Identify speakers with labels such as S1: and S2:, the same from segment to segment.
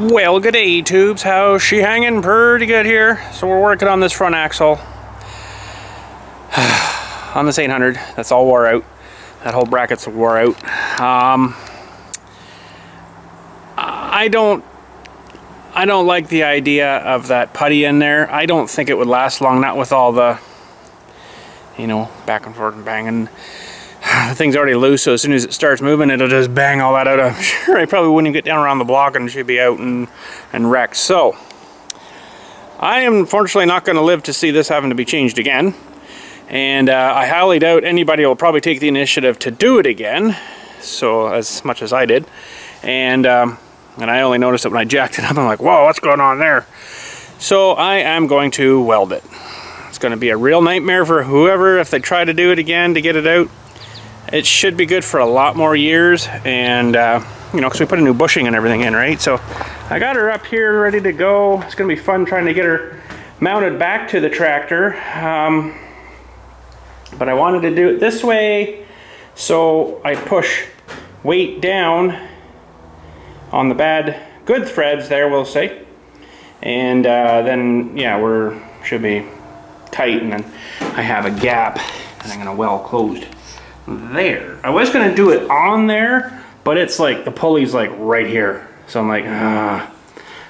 S1: Well, good day, tubes. How's she hanging? Pretty good here. So we're working on this front axle. on this 800, that's all wore out. That whole bracket's wore out. Um, I don't I don't like the idea of that putty in there. I don't think it would last long, not with all the, you know, back and forth and banging. The thing's already loose, so as soon as it starts moving, it'll just bang all that out. I'm sure I probably wouldn't even get down around the block and she'd be out and, and wrecked. So, I am unfortunately not going to live to see this having to be changed again. And uh, I highly doubt anybody will probably take the initiative to do it again. So, as much as I did. And, um, and I only noticed it when I jacked it up. I'm like, whoa, what's going on there? So I am going to weld it. It's going to be a real nightmare for whoever if they try to do it again to get it out. It should be good for a lot more years and uh, you know because we put a new bushing and everything in right? So I got her up here ready to go. It's gonna be fun trying to get her mounted back to the tractor um, but I wanted to do it this way so I push weight down on the bad good threads there we'll say and uh, then yeah we're should be tight and then I have a gap and I'm gonna well closed there. I was gonna do it on there but it's like the pulley's like right here. So I'm like ah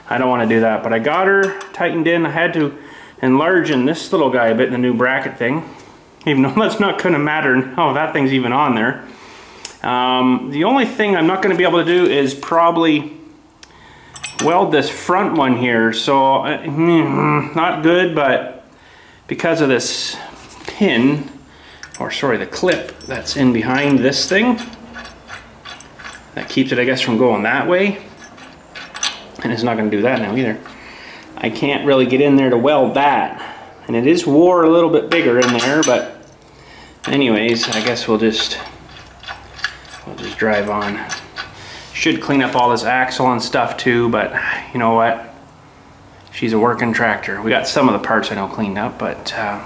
S1: I don't want to do that. But I got her tightened in. I had to enlarge in this little guy a bit in the new bracket thing even though that's not gonna matter oh that thing's even on there. Um, the only thing I'm not to be able to do is probably weld this front one here. So, uh, not good, but because of this pin, or sorry, the clip that's in behind this thing, that keeps it, I guess, from going that way. And it's not going to do that now either. I can't really get in there to weld that. And it is wore a little bit bigger in there, but anyways, I guess we'll just We'll just drive on. Should clean up all this axle and stuff too, but you know what? She's a working tractor. We got some of the parts I know cleaned up, but uh,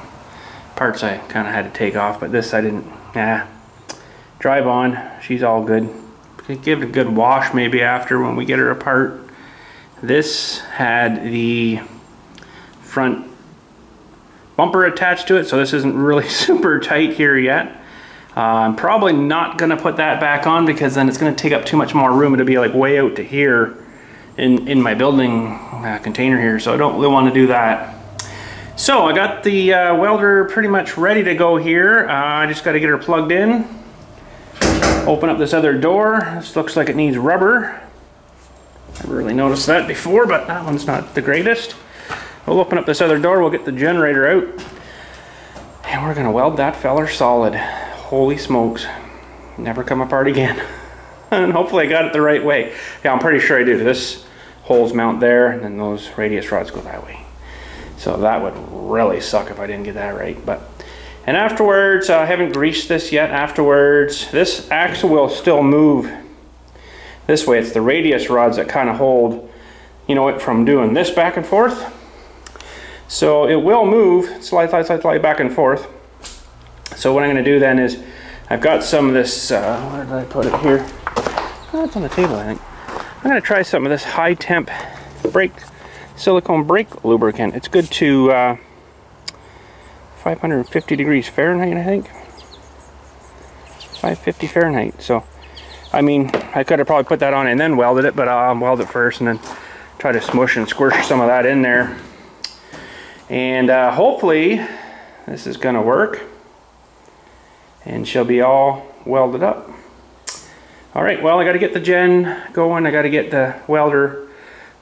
S1: parts I kind of had to take off, but this I didn't, nah. Drive on, she's all good. Give it a good wash maybe after when we get her apart. This had the front bumper attached to it, so this isn't really super tight here yet. Uh, I'm probably not going to put that back on because then it's going to take up too much more room. It'll be like way out to here in, in my building uh, container here, so I don't really want to do that. So I got the uh, welder pretty much ready to go here. Uh, I just got to get her plugged in. Open up this other door. This looks like it needs rubber. Never really noticed that before, but that one's not the greatest. We'll open up this other door, we'll get the generator out, and we're gonna weld that feller solid holy smokes, never come apart again. and hopefully I got it the right way. Yeah, I'm pretty sure I do. This holes mount there, and then those radius rods go that way. So that would really suck if I didn't get that right. But And afterwards, uh, I haven't greased this yet. Afterwards, this axle will still move this way. It's the radius rods that kind of hold, you know, it from doing this back and forth. So it will move, slide, slide, slide, slide back and forth. So what I'm going to do then is, I've got some of this, uh, where did I put it here? Oh, it's on the table, I think. I'm going to try some of this high temp brake, silicone brake lubricant. It's good to uh, 550 degrees Fahrenheit, I think. 550 Fahrenheit. So, I mean, I could have probably put that on and then welded it, but I'll weld it first and then try to smush and squish some of that in there. And uh, hopefully, this is going to work and she'll be all welded up. All right, well, I got to get the gen going. I got to get the welder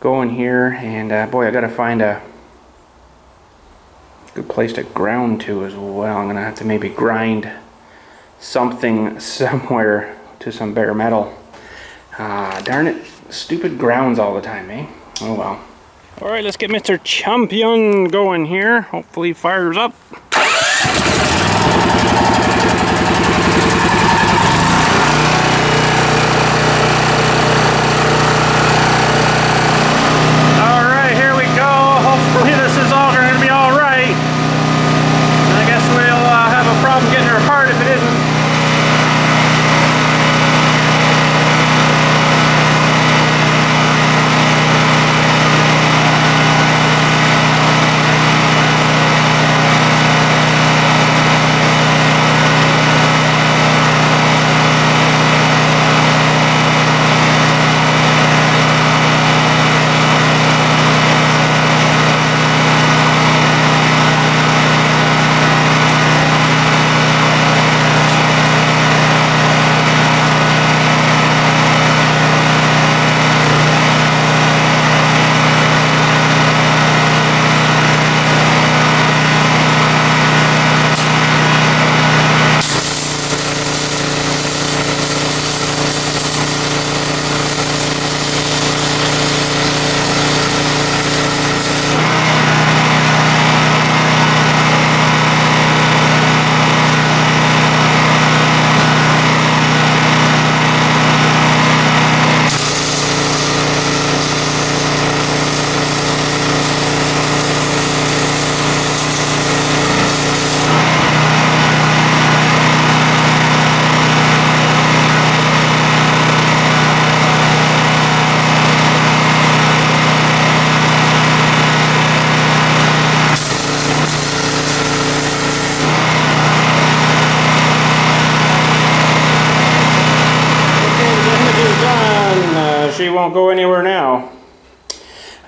S1: going here. And uh, boy, I got to find a good place to ground to as well. I'm to have to maybe grind something somewhere to some bare metal. Ah, darn it. Stupid grounds all the time, eh? Oh well. All right, let's get Mr. Champion going here. Hopefully fires up.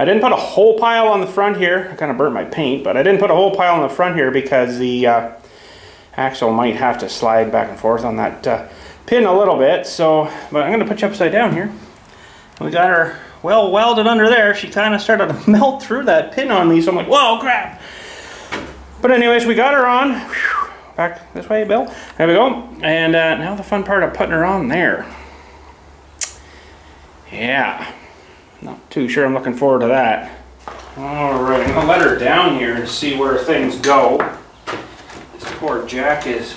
S1: I didn't put a whole pile on the front here. I kind of burnt my paint, but I didn't put a whole pile on the front here because the uh, axle might have to slide back and forth on that uh, pin a little bit. So, but I'm going to put you upside down here. We got her well welded under there. She kind of started to melt through that pin on me, so I'm like, whoa, crap. But anyways, we got her on. Back this way, Bill. There we go. And uh, now the fun part of putting her on there. Yeah. Not too sure I'm looking forward to that. Alright, I'm going to let her down here and see where things go. This poor Jack is...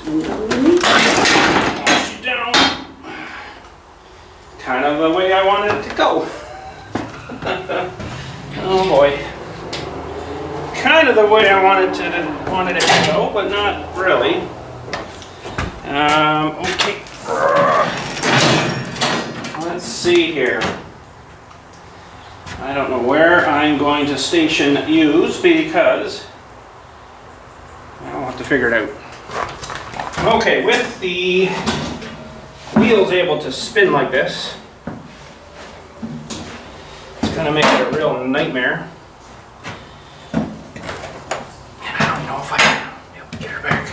S1: down. Kind of the way I wanted it to go. oh boy. Kind of the way I wanted to wanted it to go, but not really. Um, okay. Let's see here. I don't know where I'm going to station use because I'll have to figure it out. Okay, with the wheels able to spin like this, it's going to make it a real nightmare. And I don't know if I can get her back.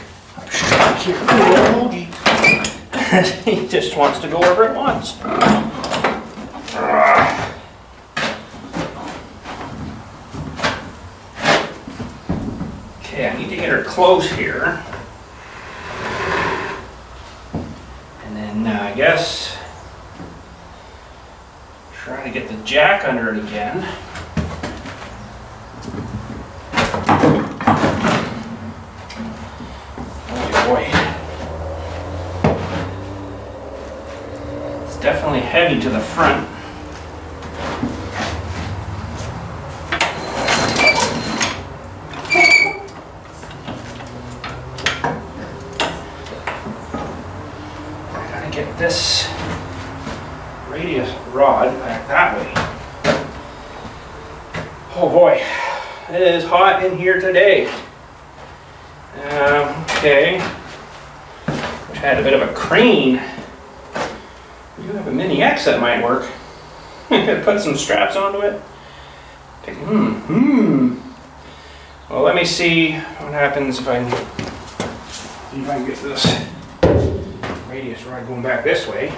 S1: I'm here. Oh, he just wants to go wherever it wants. Okay, I need to get her close here. And then uh, I guess try to get the jack under it again. Oh boy. It's definitely heavy to the front. I gotta get this radius rod back that way. Oh boy, it is hot in here today. Um, okay. I had a bit of a crane. You have a mini X that might work. Put some straps onto it. Hmm, hmm. Well, let me see what happens if I, see if I can get this radius rod going back this way.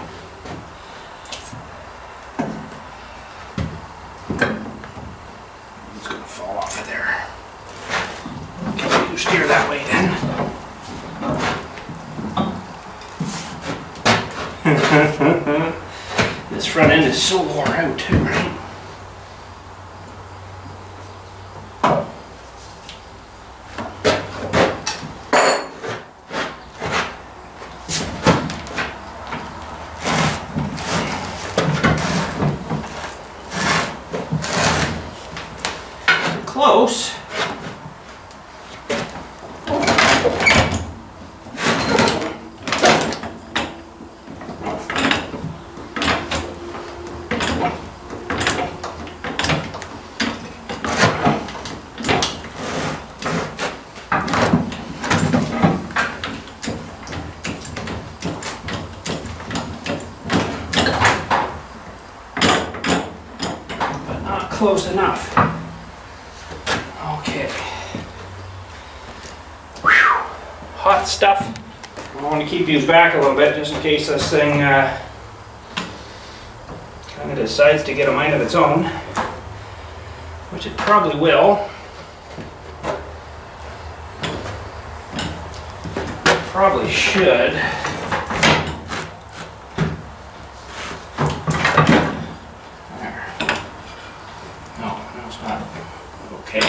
S1: It's gonna fall off of there. Okay, you steer that way then. this front end is so worn out too, right? Close. But not close enough. Okay. Whew. Hot stuff. I want to keep you back a little bit just in case this thing uh, kind of decides to get a mind of its own, which it probably will. Probably should. There. No, no, it's not. Okay.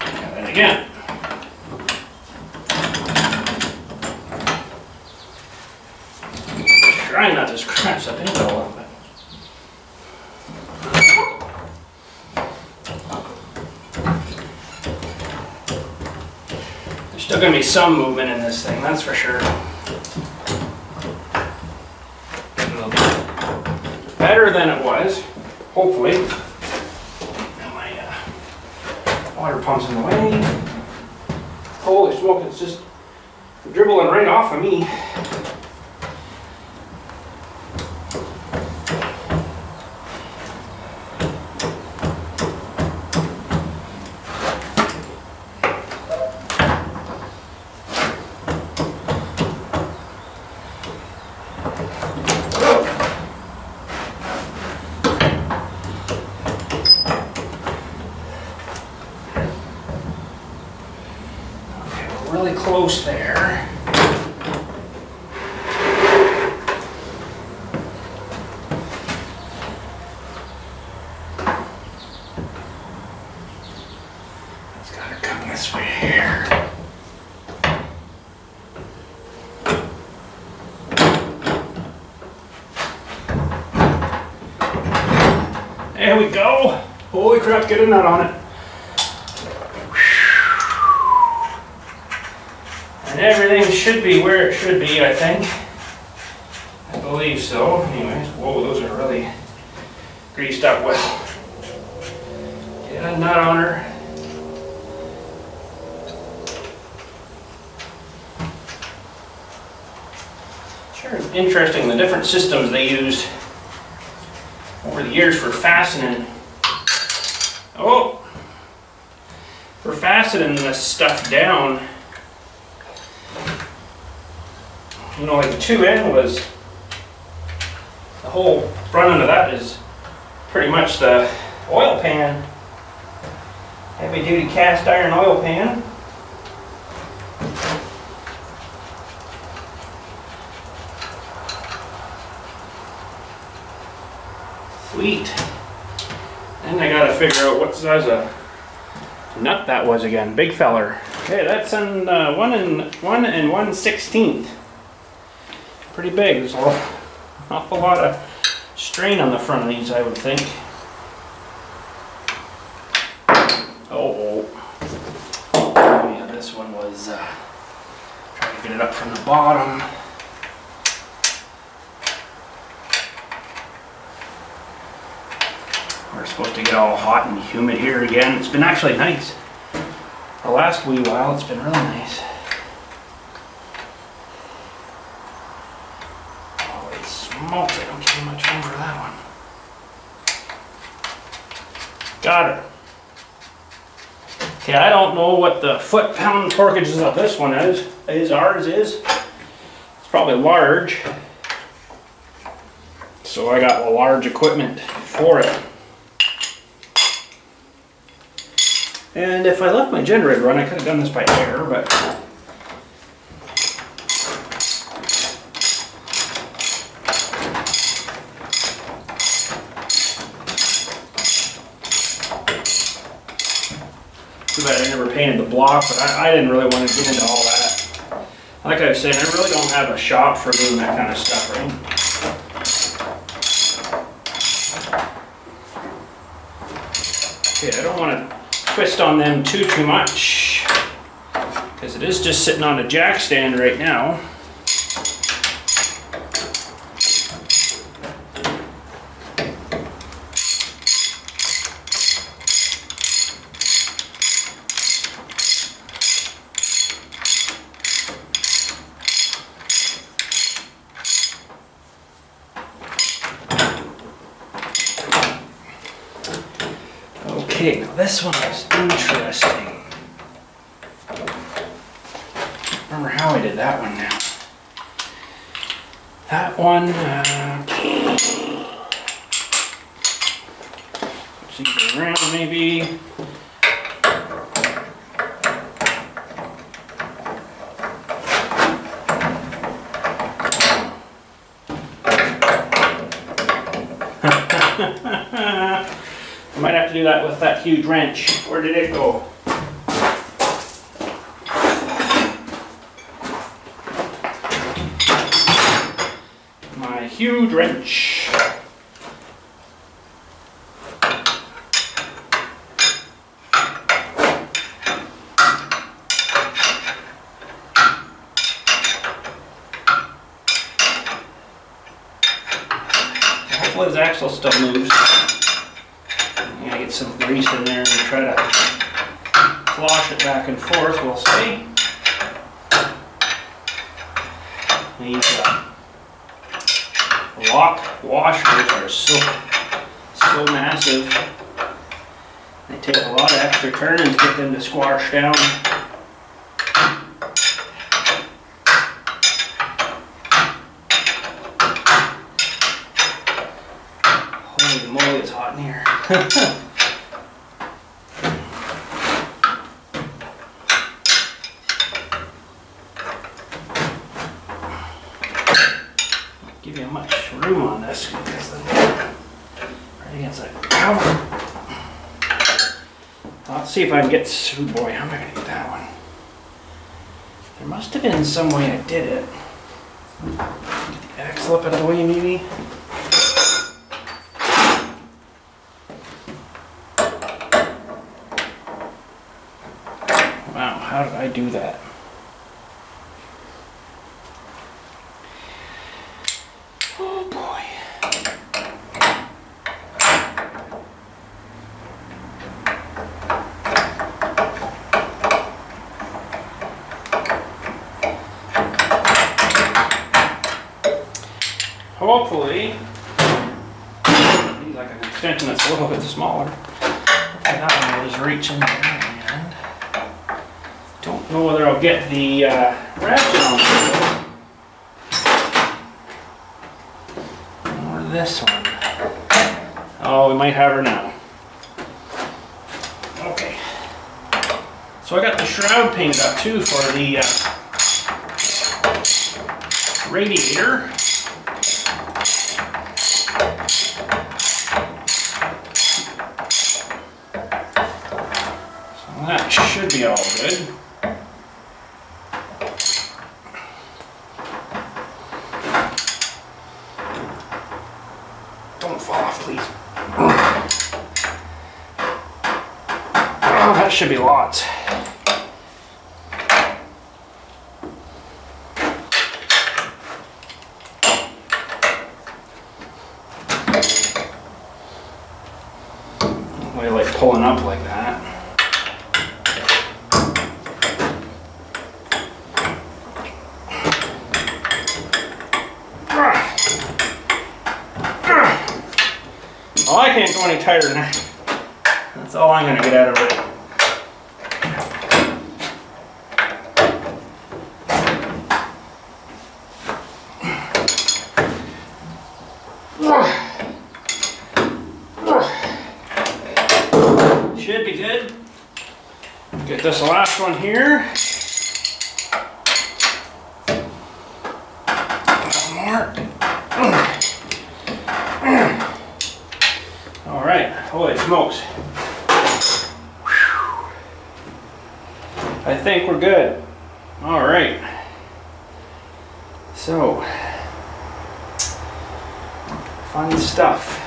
S1: Try that again. Try not to scratch that paint a little bit. There's still gonna be some movement in this thing, that's for sure. Better than it was, hopefully. And my pump's in the way. Holy smoke, it's just dribbling right off of me. really close there. It's gotta come this way here. There we go. A nut on it. And everything should be where it should be, I think. I believe so. Anyways, whoa, those are really greased up well. Get a nut on her. Sure, interesting the different systems they used over the years for fastening. Oh! Fastening this stuff down. You know, like the 2N was, the whole front end of that is pretty much the oil pan. Heavy duty cast iron oil pan. Sweet. Then I gotta figure out what size of nut that was again. Big feller. Okay, that's in uh, one and one and one sixteenth. Pretty big. There's an awful lot of strain on the front of these, I would think. Oh, oh. yeah, this one was uh, trying to get it up from the bottom. All hot and humid here again. It's been actually nice. The last wee while, it's been really nice. Oh, Holy smokes, I don't get much room for that one. Got her. Okay, I don't know what the foot pound torquages of this one is. Is ours is. It's probably large. So I got a large equipment for it. And if I left my generator run, I could have done this by air, but too bad I never painted the block, but I, I didn't really want to get into all that. Like I was saying, I really don't have a shop for doing that kind of stuff, right? Okay, I don't want to twist on them too, too much. Because it is just sitting on a jack stand right now. Okay, now this one is interesting. Remember how I did that one now. That one, uh, see around maybe. Might have to do that with that huge wrench. Where did it go? My huge wrench. Hopefully his axle still moves. I'm gonna get some grease in there and try to slosh it back and forth, we'll see. These uh, lock washers are so, so massive. They take a lot of extra turning to get them to squash down. here. give you much room on this because the right against the cover. Let's see if I can get oh boy, how am I gonna get that one? There must have been some way I did it. Get the axle up out of the way maybe. Do that? Oh boy. Hopefully, be like an extension that's a little bit smaller. Hopefully that one will just reach in there and don't know whether I'll get the uh, ratchet on. Or this one. Oh, we might have her now. Okay. So I got the shroud painted up too for the uh, radiator. So that should be all good. Don't fall off, please. Oh, that should be lots. Way like pulling up like that. Oh, I can't go any tighter than that. That's all I'm gonna get out of it. Should be good. This last one here. More. All right, holy smokes. I think we're good. All right. So, fun stuff.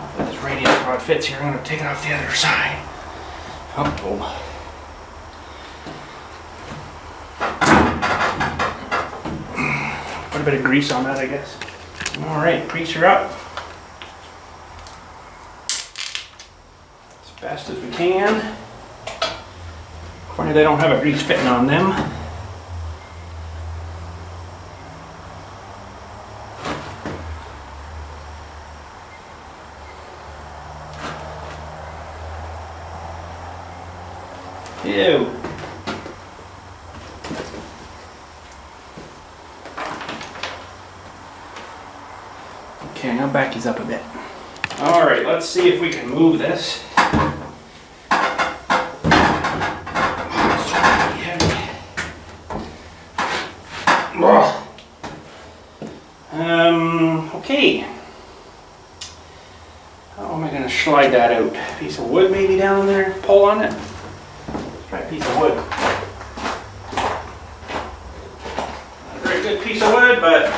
S1: Hopefully this radius rod fits here. I'm gonna take it off the other side. Oh. Put a bit of grease on that, I guess. All right, grease her up. As best as we can. Funny they don't have a grease fitting on them. Ew. Okay, now back these up a bit. All right, let's see if we can move this. Um, okay. How am I gonna slide that out? Piece of wood maybe down there, pull on it? Try a piece of wood. Not a very good piece of wood, but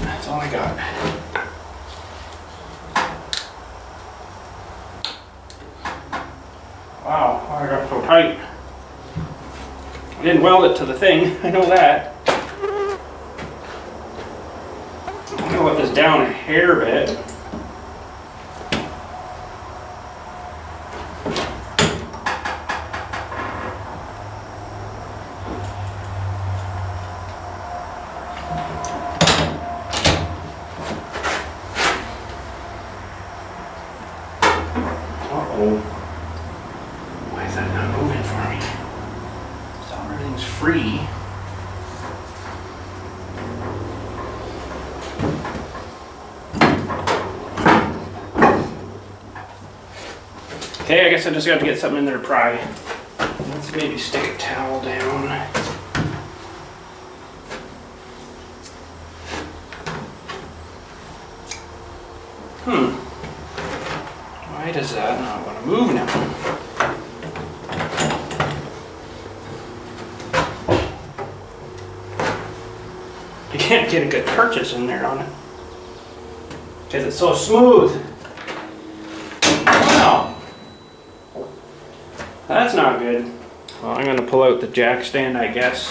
S1: that's all I got. Wow, I got so tight. I didn't weld it to the thing, I know that. guess I just got to get something in there to pry. Let's maybe stick a towel down. Hmm. Why does that not want to move now? You can't get a good purchase in there on it because it's so smooth. Jack stand, I guess.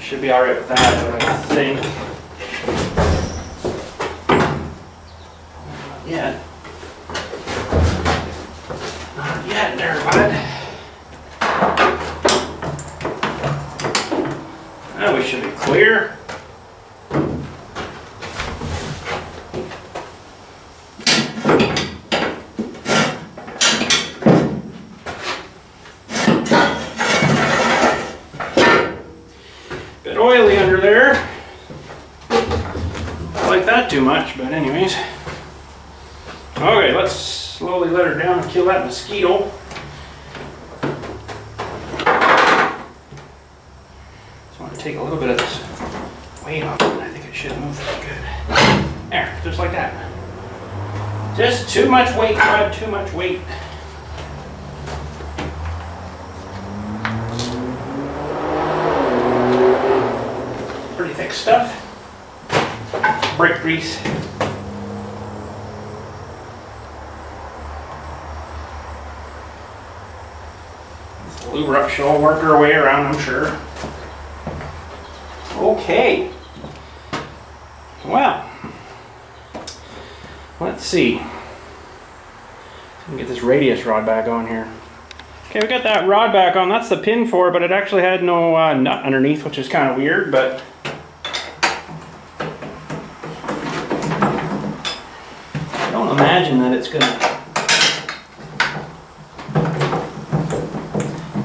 S1: Should be alright with that, but I think. Not yet. Not yet, there, bud. Now we should be clear. Bit oily under there. Don't like that too much, but anyways. Okay, let's slowly let her down and kill that mosquito. Just want to take a little bit of this weight off it. I think it should move pretty good. There, just like that. Just too much weight, Bud, too much weight. Pretty thick stuff. Brake grease. This lube up she'll work her way around, I'm sure. Okay. Well, let's see. Let me get this radius rod back on here. Okay, we got that rod back on. That's the pin for but it actually had no uh, nut underneath, which is kind of weird, but I don't imagine that it's gonna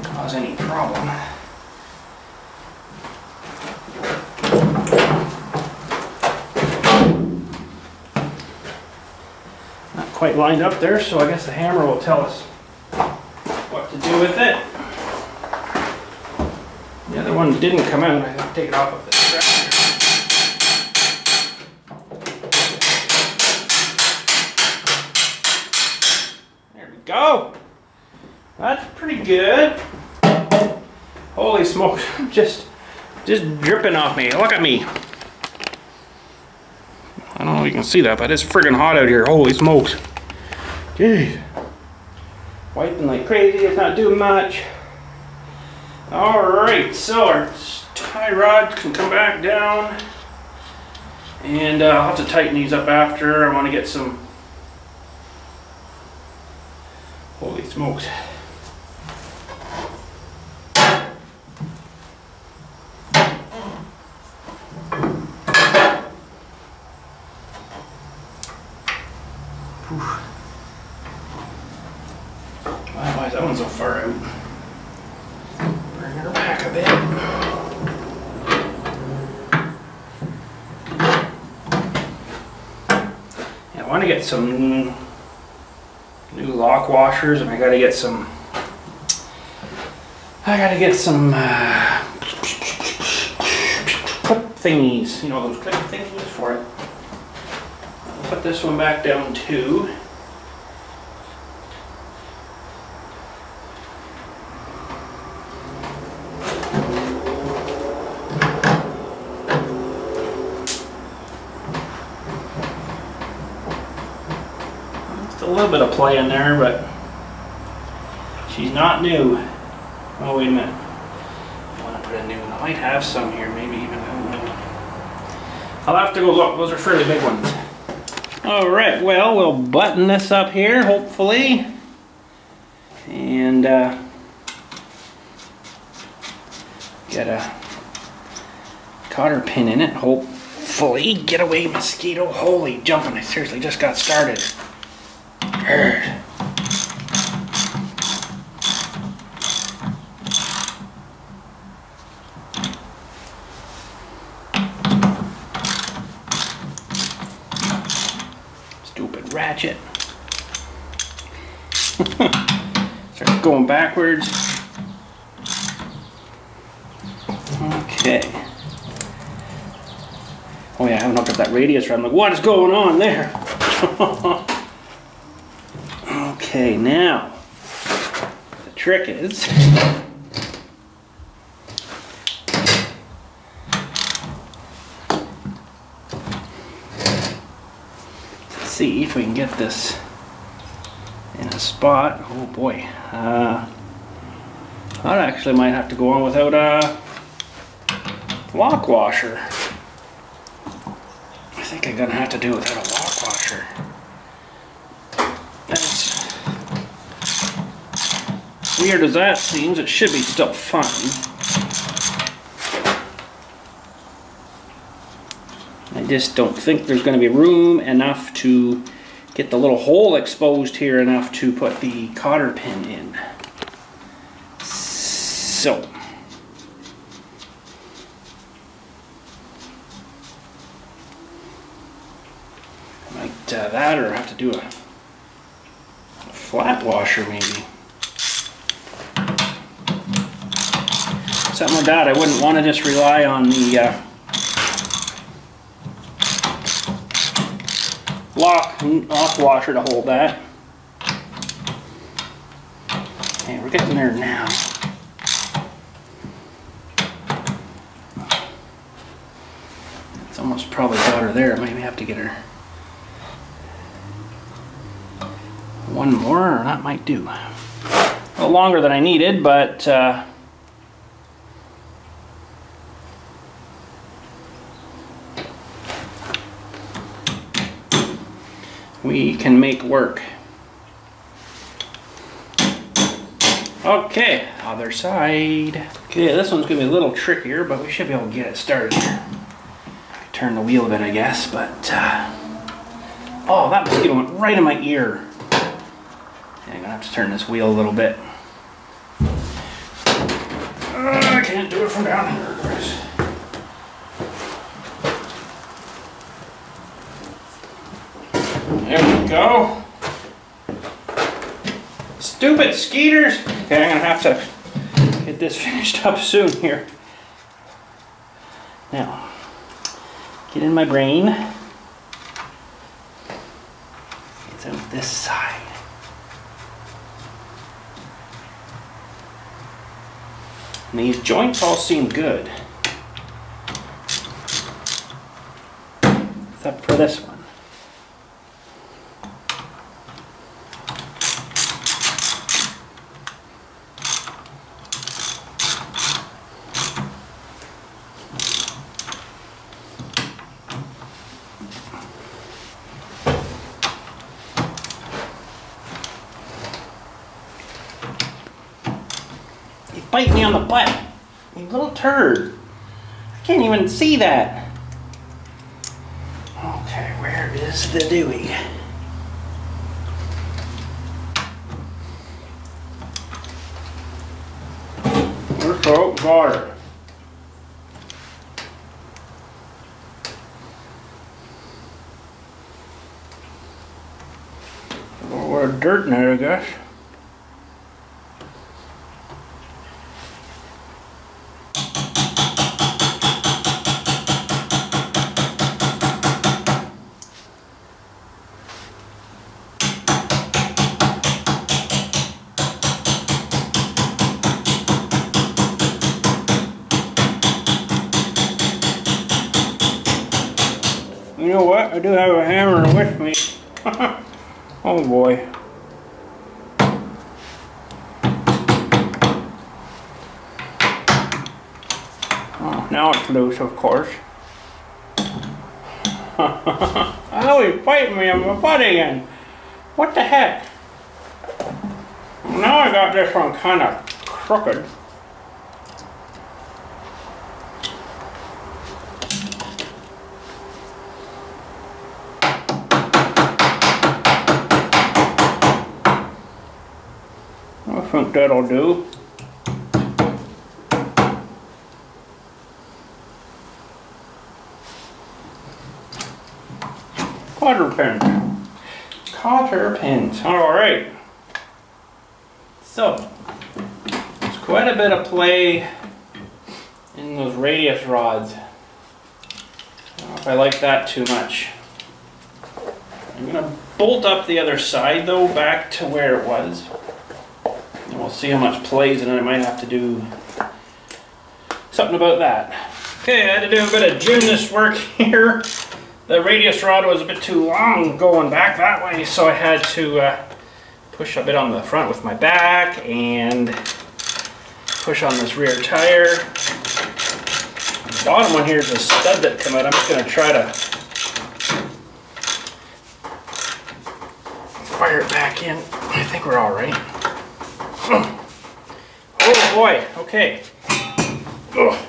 S1: cause any problem. Not quite lined up there, so I guess the hammer will tell us what to do with it. The other one didn't come out. I have to take it off of the strap. There we go. That's pretty good. Holy smokes, just just dripping off me. Look at me. I don't know if you can see that, but it's friggin' hot out here. Holy smokes. Jeez. Wiping like crazy, it's not doing much. Alright, so our tie rod can come back down. And uh, I'll have to tighten these up after. I want to get some. Holy smokes. Wow, why is that one so far out? Bring her back a bit. Yeah, I want to get some new lock washers, and I got to get some. I got to get some uh, clip thingies. You know those clip thingies for it. I'll put this one back down too. Just a little bit of play in there, but she's not new. Oh, wait a minute. I want to put a new one. I might have some here, maybe even. I'll have to go look. Those are fairly big ones. All right, well, we'll button this up here, hopefully. And uh, get a cotter pin in it, hopefully. Get away, mosquito. Holy jumping, I seriously just got started. Urgh. Stupid ratchet. Starts going backwards. Okay. Oh yeah, I haven't hooked up that radius. I'm like, what is going on there? Okay, now, the trick is, see if we can get this in a spot. Oh boy. Uh, I actually might have to go on without a lock washer. I think I'm gonna have to do it without a lock washer. As weird as that seems, it should be still fine. I just don't think there's going to be room enough to get the little hole exposed here enough to put the cotter pin in. So. Might uh, that or have to do a flat washer maybe. Something that. I wouldn't want to just rely on the uh, lock lock washer to hold that. Okay, we're getting there now. It's almost probably got her there. Maybe have to get her one more, or that might do. A little longer than I needed, but uh, we can make work. Okay, other side. Okay, this one's gonna be a little trickier, but we should be able to get it started. Turn the wheel a bit, I guess, but uh, oh, that mosquito went right in my ear. Yeah, I'm gonna have to turn this wheel a little bit. Uh, I can't do it from down here, Chris. There we go. Stupid skeeters. Okay, I'm gonna have to get this finished up soon here. Now, get in my brain. It's out this side. And these joints all seem good. Except for this one. You bite me on the butt. You little turd. I can't even see that. Okay, where is the Dewey? Where's the water? A little dirt in there, I guess. Know what? I do have a hammer with me. oh boy. Oh, now it's loose, of course. oh, he's biting me on my butt again. What the heck? Now I got this one kind of crooked. I think that'll do. Cotter pins. Cotter pins. Alright. So, there's quite a bit of play in those radius rods. I don't know if I like that too much. I'm going to bolt up the other side though back to where it was. And we'll see how much plays and I might have to do something about that. Okay, I had to do a bit of gymnast work here. The radius rod was a bit too long going back that way, so I had to uh, push a bit on the front with my back and push on this rear tire. The bottom one here is a stud that came out. I'm just going to try to fire it back in. I think we're all right. Boy, okay. Ugh.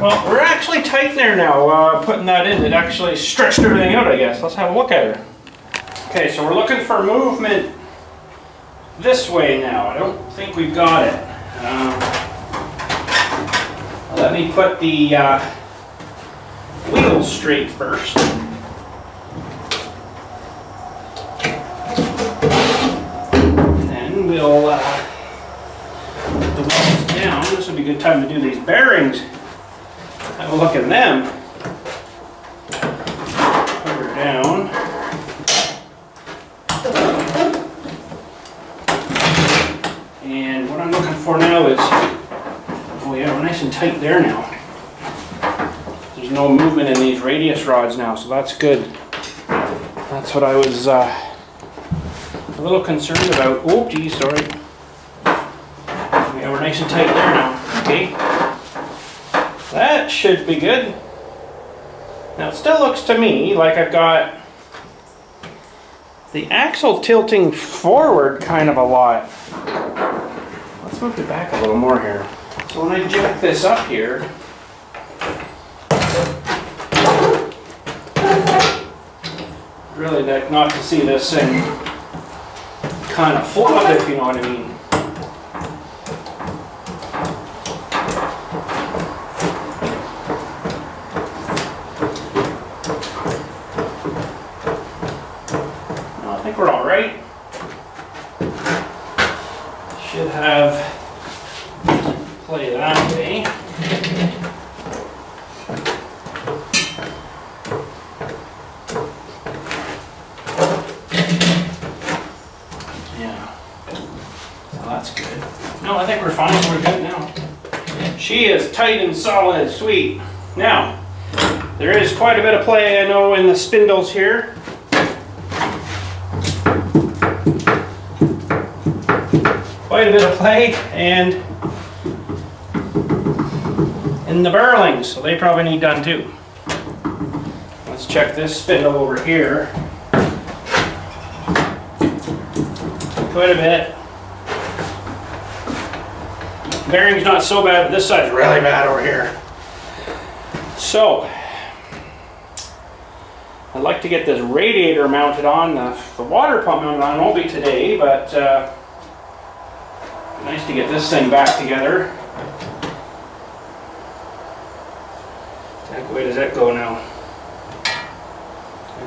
S1: Well, we're actually tight there now, uh, putting that in. It actually stretched everything out, I guess. Let's have a look at her. Okay, so we're looking for movement this way now. I don't think we've got it. Um, let me put the uh, wheels straight first. then we'll uh, down. This would be a good time to do these bearings. Have a look at them. Put her down. And what I'm looking for now is, oh yeah, we're nice and tight there now. There's no movement in these radius rods now, so that's good. That's what I was uh, a little concerned about. Oh, geez, sorry. Nice and tight there now. Okay. That should be good. Now it still looks to me like I've got the axle tilting forward kind of a lot. Let's move it back a little more here. So when I jack this up here, really not to see this thing kind of flood if you know what I mean. Tight and solid, sweet. Now, there is quite a bit of play I know in the spindles here. Quite a bit of play and in the burlings, so they probably need done too. Let's check this spindle over here. Quite a bit. Bearing's not so bad, but this side's really bad over here. So, I'd like to get this radiator mounted on, the, the water pump mounted on. Won't be today, but uh, nice to get this thing back together. What way does that go now?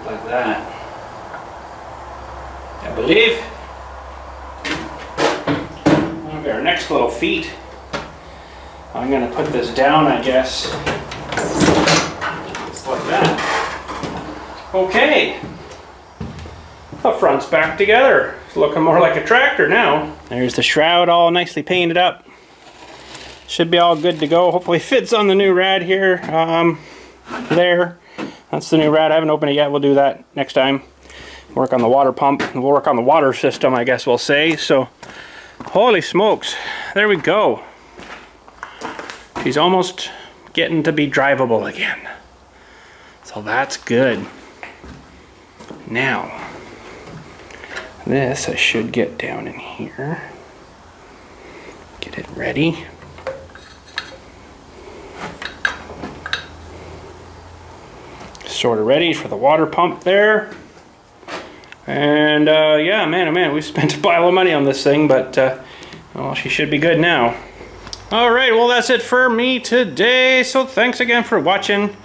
S1: Like that. I believe. Okay, our next little feet. I'm going to put this down, I guess. Just like that. Okay. The front's back together. It's looking more like a tractor now. There's the shroud all nicely painted up. Should be all good to go. Hopefully fits on the new rad here. Um, there. That's the new rad. I haven't opened it yet. We'll do that next time. Work on the water pump. We'll work on the water system, I guess we'll say. So, holy smokes. There we go. She's almost getting to be drivable again. So that's good. Now, this I should get down in here. Get it ready. Sort of ready for the water pump there. And uh, yeah, man, oh man, we spent a pile of money on this thing, but uh, well, she should be good now. Alright, well that's it for me today. So thanks again for watching.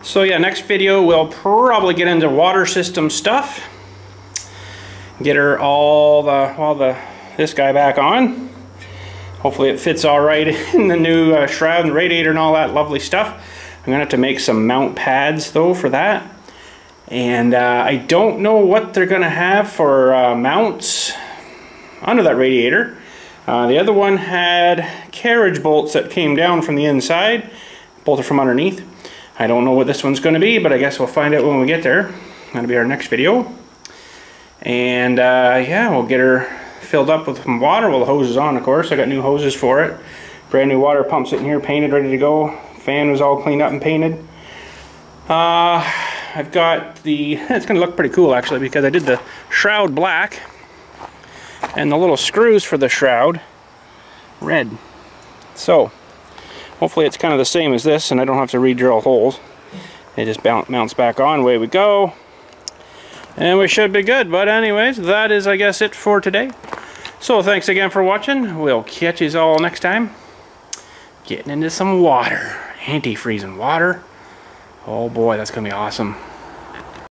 S1: So yeah, next video we'll probably get into water system stuff. Get her all the, all the, this guy back on. Hopefully it fits all right in the new uh, shroud and radiator and all that lovely stuff. I'm gonna have to make some mount pads though for that. And uh, I don't know what they're to have for uh, mounts under that radiator. Uh, the other one had carriage bolts that came down from the inside, bolted from underneath. I don't know what this one's going to be, but I guess we'll find out when we get there. That'll be our next video. And uh, yeah, we'll get her filled up with some water. Well, the hose is on, of course. I got new hoses for it. Brand new water pump sitting here, painted, ready to go. Fan was all cleaned up and painted. Uh, I've got the, it's going to look pretty cool actually because I did the shroud black and the little screws for the shroud red. So hopefully it's kind of the same as this and I don't have to re-drill holes. It just mounts back on, away we go. And we should be good. But anyways, that is I guess it for today. So thanks again for watching. We'll catch you all next time. Getting into some water. Antifreezing water. Oh boy, that's going to be awesome.